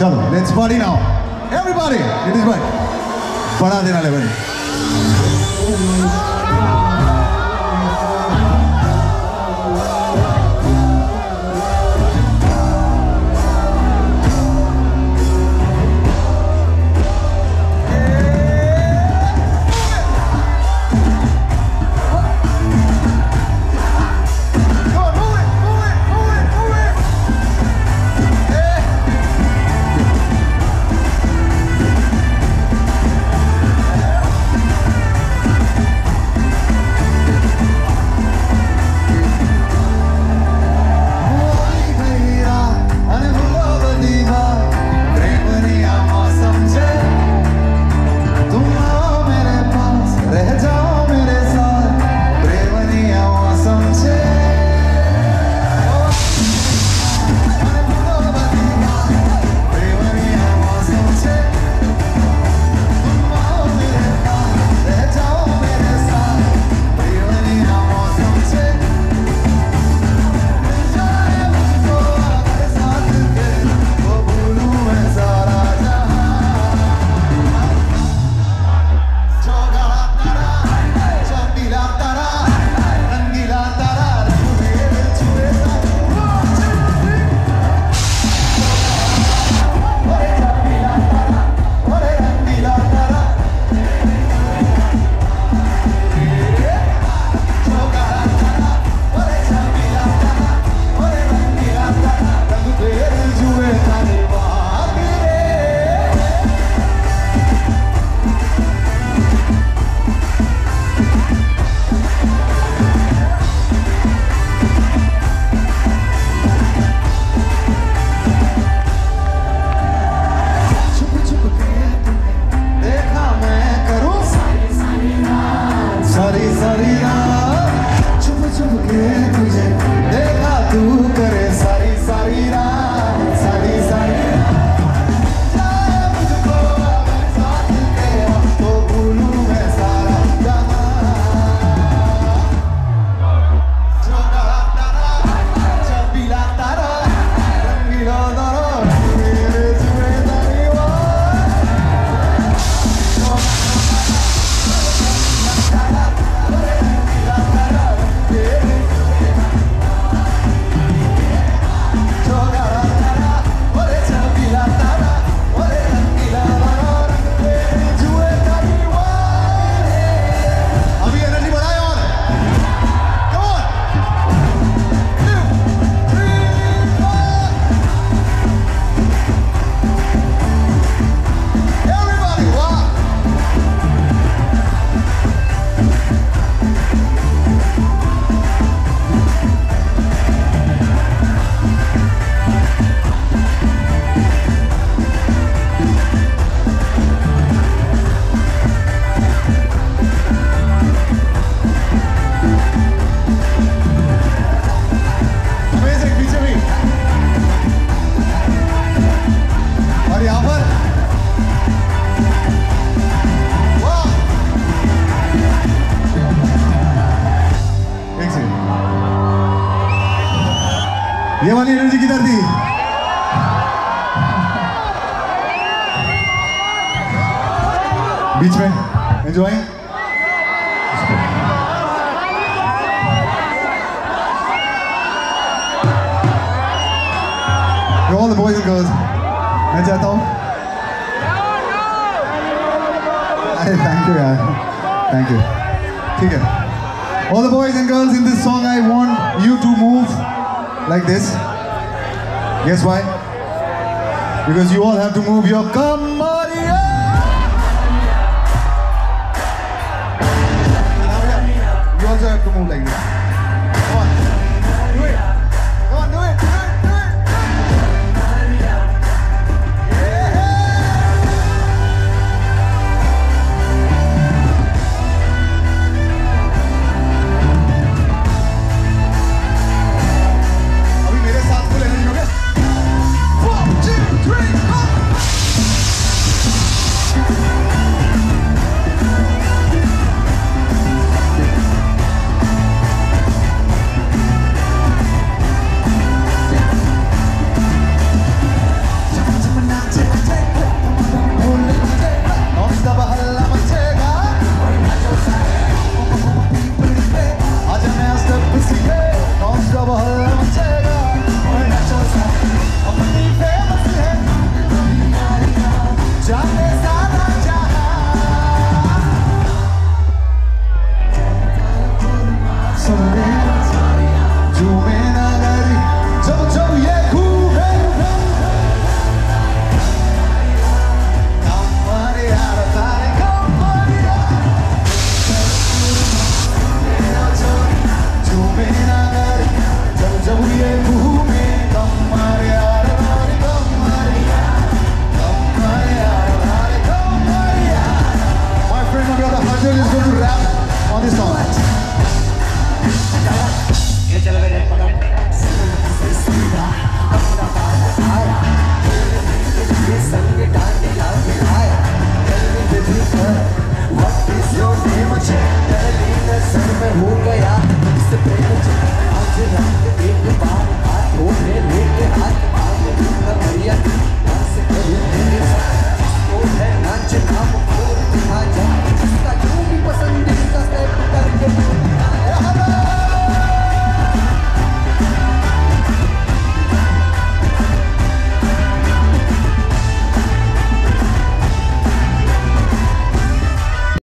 चलो let's body now everybody it is body बढ़ा देना level Giovanni Energy Kitardi. all the boys and girls. मैं चाहता हूँ Thank you, you Thank you. ठीक है. All the boys and girls in this song I want you to move like this. Guess why? Because you all have to move your kamaria. You have to like this.